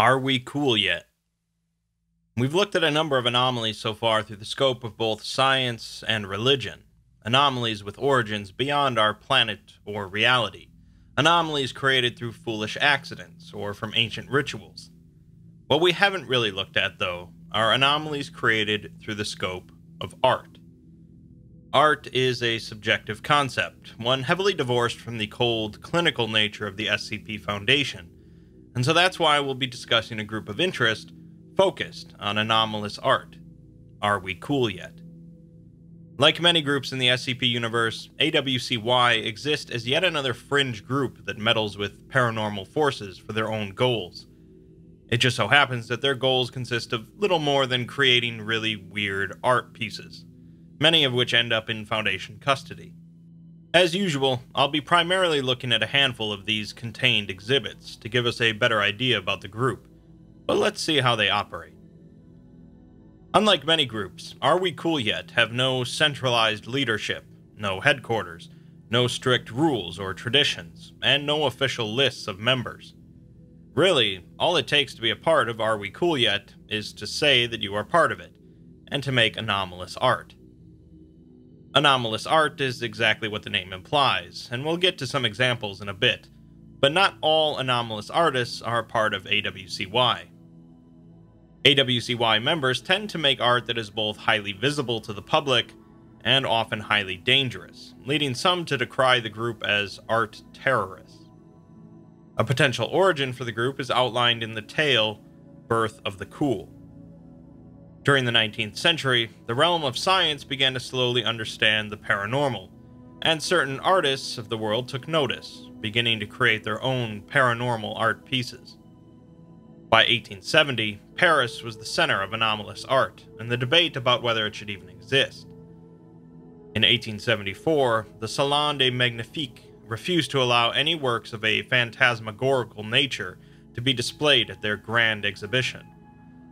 Are we cool yet? We've looked at a number of anomalies so far through the scope of both science and religion. Anomalies with origins beyond our planet or reality. Anomalies created through foolish accidents or from ancient rituals. What we haven't really looked at, though, are anomalies created through the scope of art. Art is a subjective concept, one heavily divorced from the cold, clinical nature of the SCP Foundation, and so that's why we'll be discussing a group of interest focused on anomalous art. Are we cool yet? Like many groups in the SCP universe, AWCY exists as yet another fringe group that meddles with paranormal forces for their own goals. It just so happens that their goals consist of little more than creating really weird art pieces many of which end up in Foundation custody. As usual, I'll be primarily looking at a handful of these contained exhibits to give us a better idea about the group, but let's see how they operate. Unlike many groups, Are We Cool Yet have no centralized leadership, no headquarters, no strict rules or traditions, and no official lists of members. Really, all it takes to be a part of Are We Cool Yet is to say that you are part of it, and to make anomalous art. Anomalous art is exactly what the name implies, and we'll get to some examples in a bit, but not all anomalous artists are part of AWCY. AWCY members tend to make art that is both highly visible to the public and often highly dangerous, leading some to decry the group as art terrorists. A potential origin for the group is outlined in the tale Birth of the Cool. During the 19th century, the realm of science began to slowly understand the paranormal, and certain artists of the world took notice, beginning to create their own paranormal art pieces. By 1870, Paris was the center of anomalous art, and the debate about whether it should even exist. In 1874, the Salon des Magnifiques refused to allow any works of a phantasmagorical nature to be displayed at their grand exhibition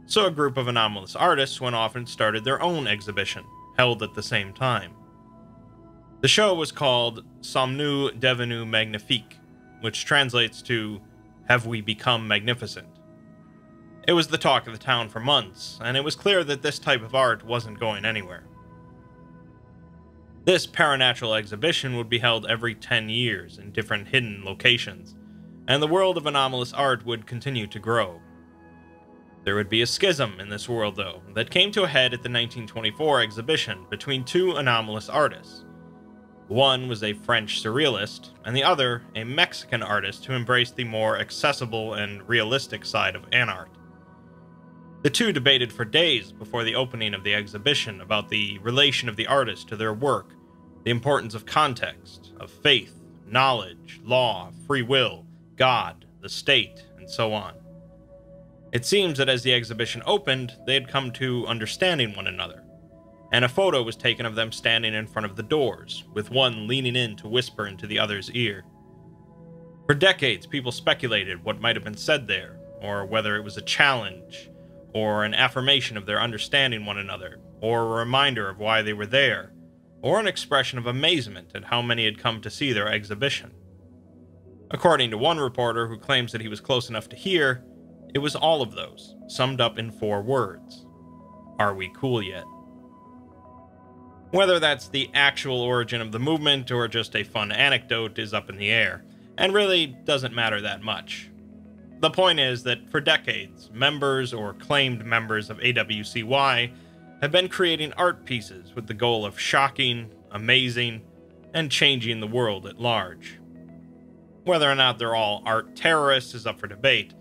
so a group of anomalous artists went off and started their own exhibition, held at the same time. The show was called Sommes-nous devenus magnifiques, which translates to Have we become magnificent? It was the talk of the town for months, and it was clear that this type of art wasn't going anywhere. This paranatural exhibition would be held every 10 years in different hidden locations, and the world of anomalous art would continue to grow. There would be a schism in this world, though, that came to a head at the 1924 exhibition between two anomalous artists. One was a French surrealist, and the other a Mexican artist who embraced the more accessible and realistic side of anart. The two debated for days before the opening of the exhibition about the relation of the artist to their work, the importance of context, of faith, knowledge, law, free will, God, the state, and so on. It seems that as the exhibition opened, they had come to understanding one another, and a photo was taken of them standing in front of the doors, with one leaning in to whisper into the other's ear. For decades, people speculated what might have been said there, or whether it was a challenge, or an affirmation of their understanding one another, or a reminder of why they were there, or an expression of amazement at how many had come to see their exhibition. According to one reporter who claims that he was close enough to hear, it was all of those, summed up in four words. Are we cool yet? Whether that's the actual origin of the movement or just a fun anecdote is up in the air, and really doesn't matter that much. The point is that for decades, members or claimed members of AWCY have been creating art pieces with the goal of shocking, amazing, and changing the world at large. Whether or not they're all art terrorists is up for debate,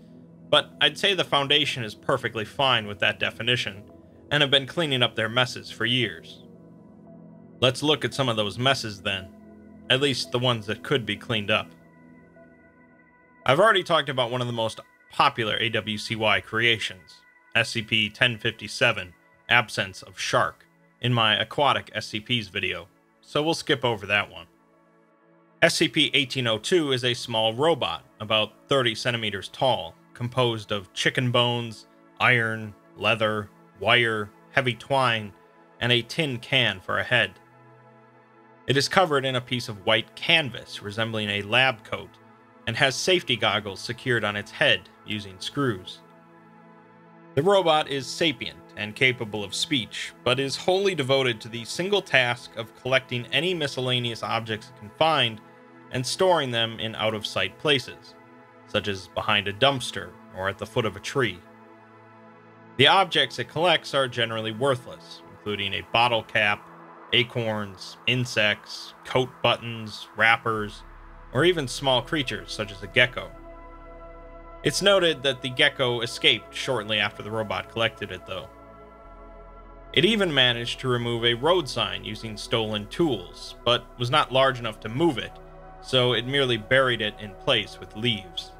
but I'd say the Foundation is perfectly fine with that definition, and have been cleaning up their messes for years. Let's look at some of those messes then, at least the ones that could be cleaned up. I've already talked about one of the most popular AWCY creations, SCP-1057, Absence of Shark, in my Aquatic SCPs video, so we'll skip over that one. SCP-1802 is a small robot, about 30 centimeters tall, composed of chicken bones, iron, leather, wire, heavy twine, and a tin can for a head. It is covered in a piece of white canvas resembling a lab coat and has safety goggles secured on its head using screws. The robot is sapient and capable of speech, but is wholly devoted to the single task of collecting any miscellaneous objects it can find and storing them in out of sight places, such as behind a dumpster or at the foot of a tree. The objects it collects are generally worthless, including a bottle cap, acorns, insects, coat buttons, wrappers, or even small creatures such as a gecko. It's noted that the gecko escaped shortly after the robot collected it, though. It even managed to remove a road sign using stolen tools, but was not large enough to move it, so it merely buried it in place with leaves.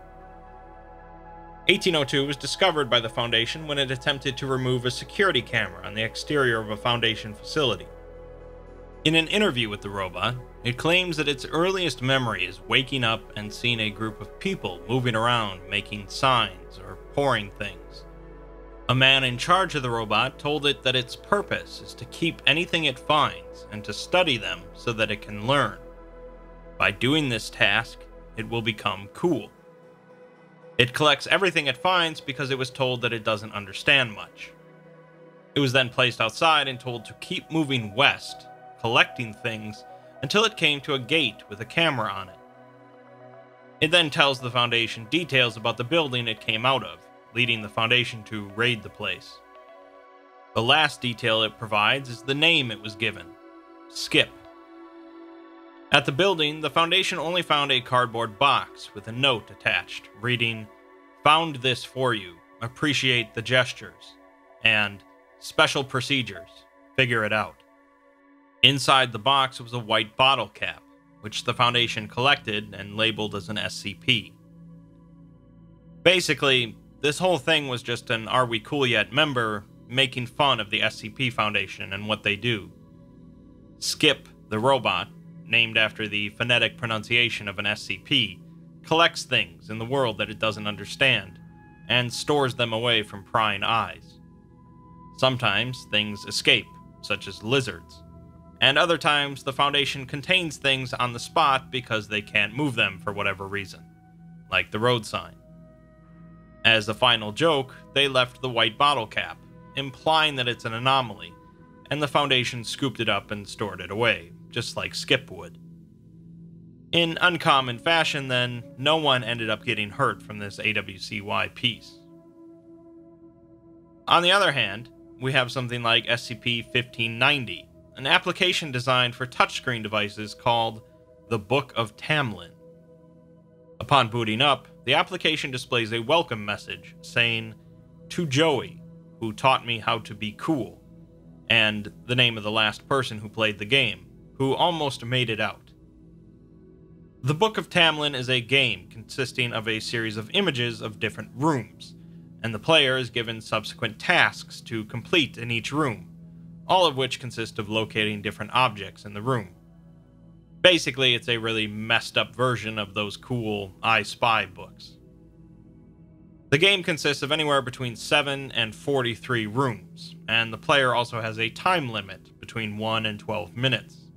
1802 was discovered by the Foundation when it attempted to remove a security camera on the exterior of a Foundation facility. In an interview with the robot, it claims that its earliest memory is waking up and seeing a group of people moving around, making signs, or pouring things. A man in charge of the robot told it that its purpose is to keep anything it finds and to study them so that it can learn. By doing this task, it will become cool. It collects everything it finds because it was told that it doesn't understand much. It was then placed outside and told to keep moving west, collecting things, until it came to a gate with a camera on it. It then tells the Foundation details about the building it came out of, leading the Foundation to raid the place. The last detail it provides is the name it was given Skip. At the building, the Foundation only found a cardboard box with a note attached, reading, Found this for you. Appreciate the gestures. And Special procedures. Figure it out. Inside the box was a white bottle cap, which the Foundation collected and labeled as an SCP. Basically, this whole thing was just an Are We Cool Yet member making fun of the SCP Foundation and what they do. Skip, the robot, named after the phonetic pronunciation of an SCP, collects things in the world that it doesn't understand and stores them away from prying eyes. Sometimes things escape, such as lizards, and other times the Foundation contains things on the spot because they can't move them for whatever reason, like the road sign. As a final joke, they left the white bottle cap, implying that it's an anomaly, and the Foundation scooped it up and stored it away, just like Skip would. In uncommon fashion, then, no one ended up getting hurt from this AWCY piece. On the other hand, we have something like SCP 1590, an application designed for touchscreen devices called the Book of Tamlin. Upon booting up, the application displays a welcome message saying, To Joey, who taught me how to be cool, and the name of the last person who played the game, who almost made it out. The Book of Tamlin is a game consisting of a series of images of different rooms, and the player is given subsequent tasks to complete in each room, all of which consist of locating different objects in the room. Basically, it's a really messed up version of those cool I Spy books. The game consists of anywhere between 7 and 43 rooms, and the player also has a time limit between 1 and 12 minutes.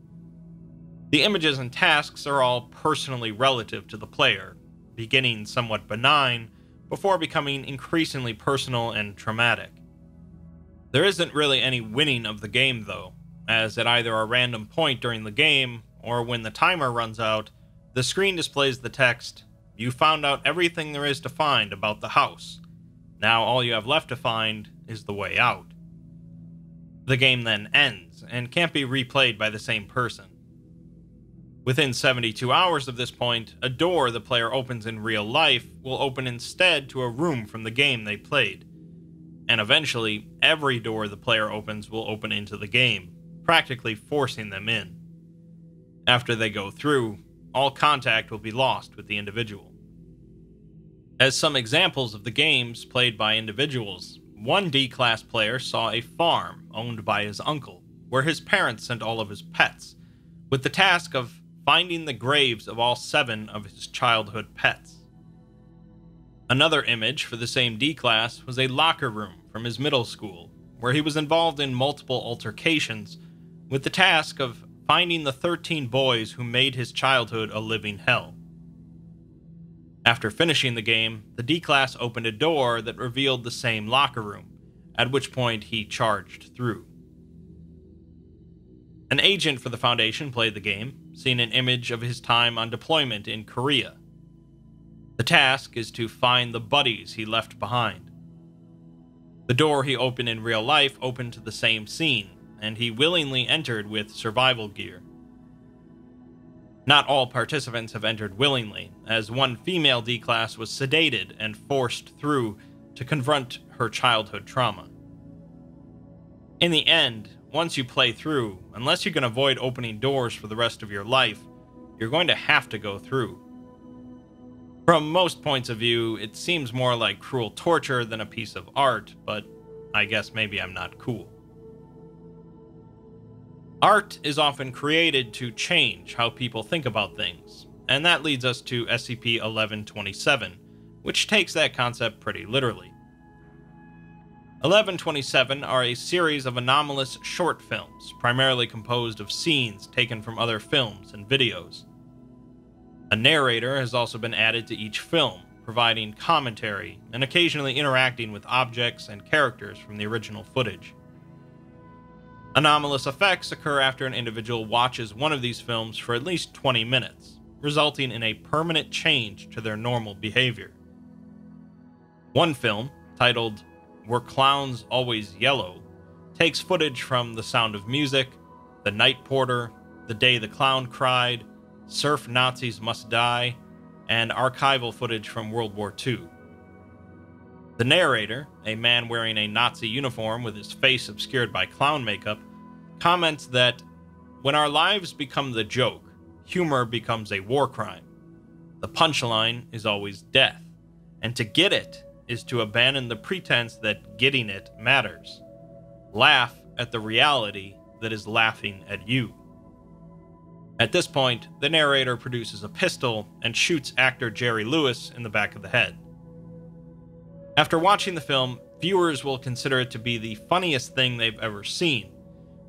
The images and tasks are all personally relative to the player, beginning somewhat benign before becoming increasingly personal and traumatic. There isn't really any winning of the game, though, as at either a random point during the game or when the timer runs out, the screen displays the text, You found out everything there is to find about the house. Now all you have left to find is the way out. The game then ends and can't be replayed by the same person. Within 72 hours of this point, a door the player opens in real life will open instead to a room from the game they played. And eventually, every door the player opens will open into the game, practically forcing them in. After they go through, all contact will be lost with the individual. As some examples of the games played by individuals, one D class player saw a farm owned by his uncle, where his parents sent all of his pets, with the task of finding the graves of all seven of his childhood pets. Another image for the same D class was a locker room from his middle school, where he was involved in multiple altercations with the task of finding the 13 boys who made his childhood a living hell. After finishing the game, the D class opened a door that revealed the same locker room, at which point he charged through. An agent for the Foundation played the game, seeing an image of his time on deployment in Korea. The task is to find the buddies he left behind. The door he opened in real life opened to the same scene, and he willingly entered with survival gear. Not all participants have entered willingly, as one female D class was sedated and forced through to confront her childhood trauma. In the end, once you play through, unless you can avoid opening doors for the rest of your life, you're going to have to go through. From most points of view, it seems more like cruel torture than a piece of art, but I guess maybe I'm not cool. Art is often created to change how people think about things, and that leads us to SCP 1127, which takes that concept pretty literally. 1127 are a series of anomalous short films, primarily composed of scenes taken from other films and videos. A narrator has also been added to each film, providing commentary and occasionally interacting with objects and characters from the original footage. Anomalous effects occur after an individual watches one of these films for at least 20 minutes, resulting in a permanent change to their normal behavior. One film, titled Were Clowns Always Yellow, takes footage from The Sound of Music, The Night Porter, The Day the Clown Cried, Surf Nazis Must Die, and archival footage from World War II. The narrator, a man wearing a Nazi uniform with his face obscured by clown makeup, comments that when our lives become the joke, humor becomes a war crime. The punchline is always death, and to get it is to abandon the pretense that getting it matters. Laugh at the reality that is laughing at you. At this point, the narrator produces a pistol and shoots actor Jerry Lewis in the back of the head. After watching the film, viewers will consider it to be the funniest thing they've ever seen,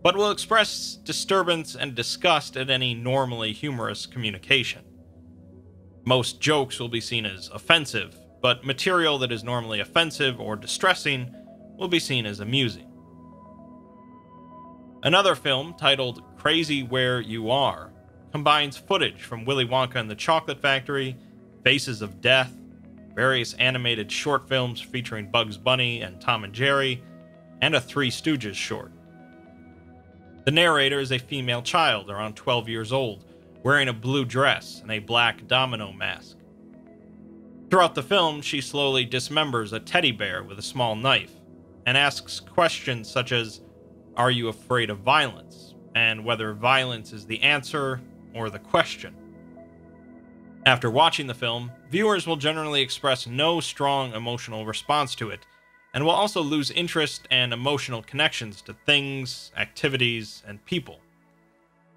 but will express disturbance and disgust at any normally humorous communication. Most jokes will be seen as offensive, but material that is normally offensive or distressing will be seen as amusing. Another film, titled Crazy Where You Are, combines footage from Willy Wonka and the Chocolate Factory, Faces of Death, various animated short films featuring Bugs Bunny and Tom and Jerry, and a Three Stooges short. The narrator is a female child around 12 years old, wearing a blue dress and a black domino mask. Throughout the film, she slowly dismembers a teddy bear with a small knife and asks questions such as Are you afraid of violence? and whether violence is the answer or the question. After watching the film, viewers will generally express no strong emotional response to it, and will also lose interest and emotional connections to things, activities, and people.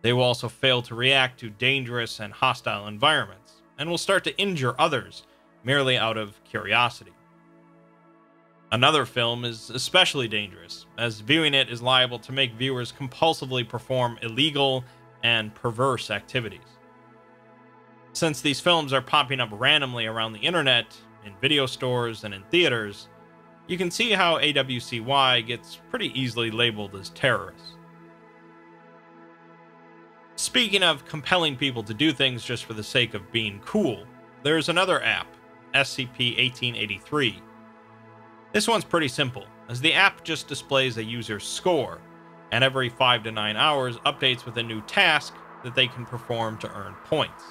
They will also fail to react to dangerous and hostile environments, and will start to injure others merely out of curiosity. Another film is especially dangerous, as viewing it is liable to make viewers compulsively perform illegal and perverse activities. Since these films are popping up randomly around the internet, in video stores, and in theaters, you can see how AWCY gets pretty easily labeled as terrorists. Speaking of compelling people to do things just for the sake of being cool, there's another app, SCP 1883. This one's pretty simple, as the app just displays a user's score, and every 5 to 9 hours updates with a new task that they can perform to earn points.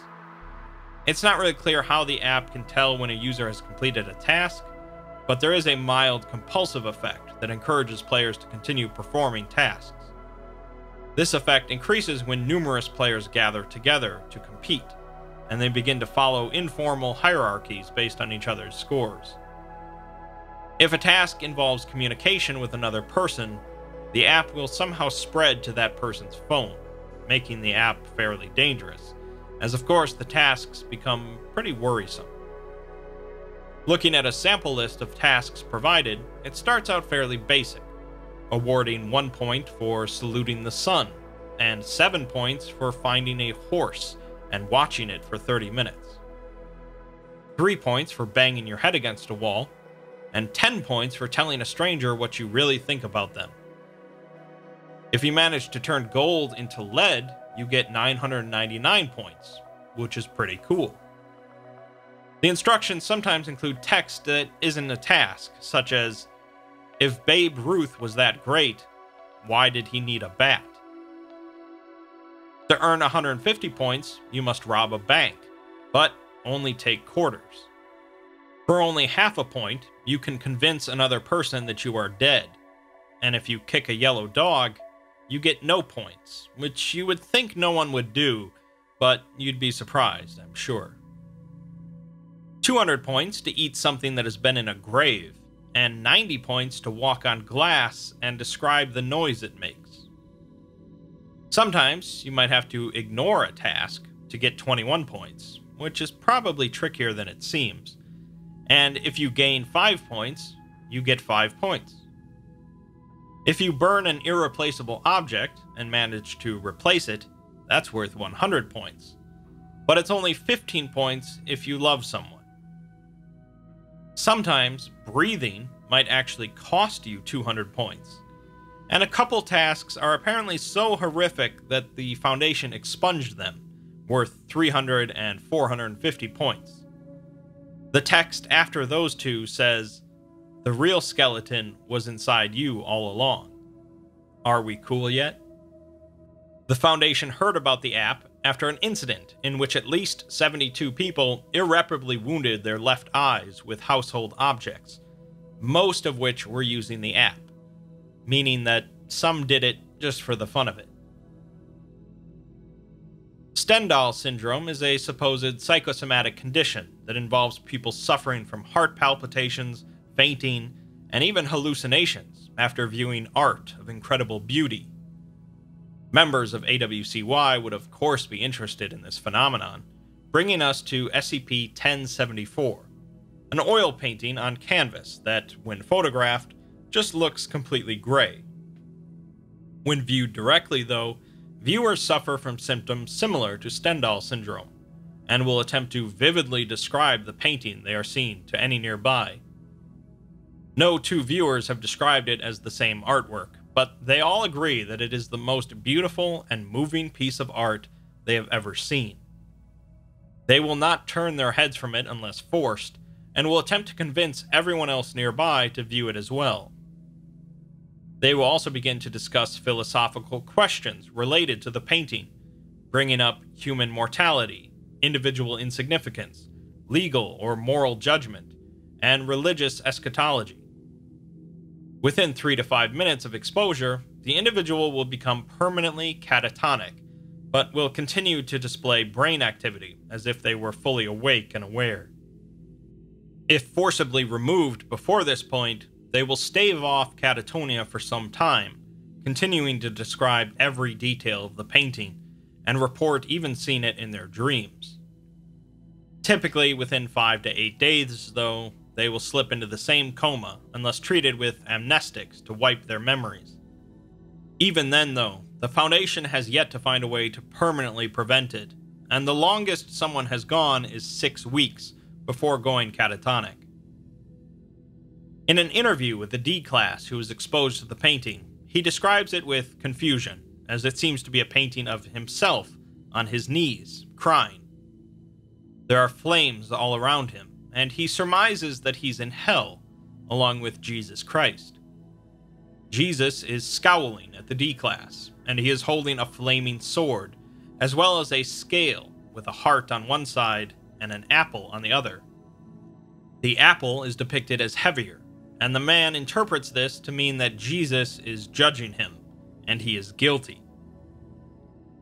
It's not really clear how the app can tell when a user has completed a task, but there is a mild compulsive effect that encourages players to continue performing tasks. This effect increases when numerous players gather together to compete, and they begin to follow informal hierarchies based on each other's scores. If a task involves communication with another person, the app will somehow spread to that person's phone, making the app fairly dangerous, as of course the tasks become pretty worrisome. Looking at a sample list of tasks provided, it starts out fairly basic, awarding 1 point for saluting the sun, and 7 points for finding a horse and watching it for 30 minutes. 3 points for banging your head against a wall, and 10 points for telling a stranger what you really think about them. If you manage to turn gold into lead, you get 999 points, which is pretty cool. The instructions sometimes include text that isn't a task, such as If Babe Ruth was that great, why did he need a bat? To earn 150 points, you must rob a bank, but only take quarters. For only half a point, you can convince another person that you are dead. And if you kick a yellow dog, you get no points, which you would think no one would do, but you'd be surprised, I'm sure. 200 points to eat something that has been in a grave, and 90 points to walk on glass and describe the noise it makes. Sometimes you might have to ignore a task to get 21 points, which is probably trickier than it seems. And if you gain 5 points, you get 5 points. If you burn an irreplaceable object and manage to replace it, that's worth 100 points. But it's only 15 points if you love someone. Sometimes breathing might actually cost you 200 points. And a couple tasks are apparently so horrific that the Foundation expunged them, worth 300 and 450 points. The text after those two says, The real skeleton was inside you all along. Are we cool yet? The Foundation heard about the app after an incident in which at least 72 people irreparably wounded their left eyes with household objects, most of which were using the app, meaning that some did it just for the fun of it. Stendhal syndrome is a supposed psychosomatic condition that involves people suffering from heart palpitations, fainting, and even hallucinations after viewing art of incredible beauty Members of AWCY would of course be interested in this phenomenon, bringing us to SCP-1074, an oil painting on canvas that, when photographed, just looks completely gray. When viewed directly, though, viewers suffer from symptoms similar to Stendhal syndrome, and will attempt to vividly describe the painting they are seeing to any nearby. No two viewers have described it as the same artwork, but they all agree that it is the most beautiful and moving piece of art they have ever seen. They will not turn their heads from it unless forced, and will attempt to convince everyone else nearby to view it as well. They will also begin to discuss philosophical questions related to the painting, bringing up human mortality, individual insignificance, legal or moral judgment, and religious eschatology. Within three to five minutes of exposure, the individual will become permanently catatonic, but will continue to display brain activity as if they were fully awake and aware. If forcibly removed before this point, they will stave off catatonia for some time, continuing to describe every detail of the painting and report even seeing it in their dreams. Typically, within 5 to 8 days, though, they will slip into the same coma unless treated with amnestics to wipe their memories. Even then, though, the Foundation has yet to find a way to permanently prevent it, and the longest someone has gone is six weeks before going catatonic. In an interview with the D class who was exposed to the painting, he describes it with confusion, as it seems to be a painting of himself on his knees, crying. There are flames all around him, and he surmises that he's in hell, along with Jesus Christ. Jesus is scowling at the D class, and he is holding a flaming sword, as well as a scale with a heart on one side and an apple on the other. The apple is depicted as heavier, and the man interprets this to mean that Jesus is judging him, and he is guilty.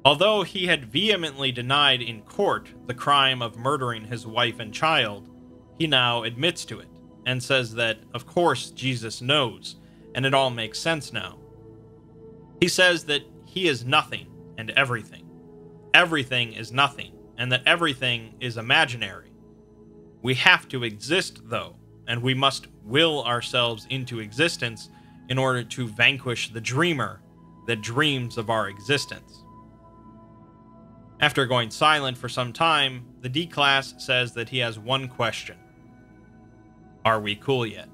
Although he had vehemently denied in court the crime of murdering his wife and child, he now admits to it and says that, of course, Jesus knows, and it all makes sense now. He says that he is nothing and everything. Everything is nothing, and that everything is imaginary. We have to exist, though, and we must will ourselves into existence in order to vanquish the dreamer that dreams of our existence. After going silent for some time, the D class says that he has one question are we cool yet?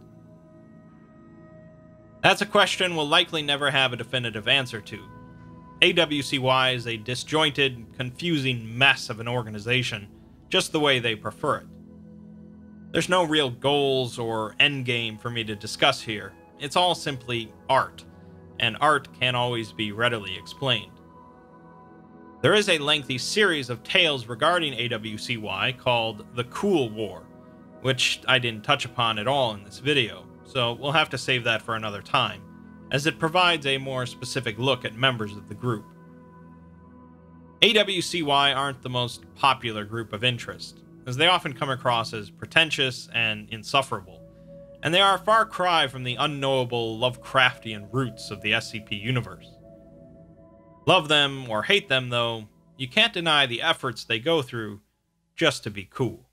That's a question we'll likely never have a definitive answer to. AWCY is a disjointed, confusing mess of an organization, just the way they prefer it. There's no real goals or endgame for me to discuss here. It's all simply art, and art can't always be readily explained. There is a lengthy series of tales regarding AWCY called The Cool War, which I didn't touch upon at all in this video, so we'll have to save that for another time, as it provides a more specific look at members of the group. AWCY aren't the most popular group of interest, as they often come across as pretentious and insufferable, and they are a far cry from the unknowable Lovecraftian roots of the SCP universe. Love them or hate them, though, you can't deny the efforts they go through just to be cool.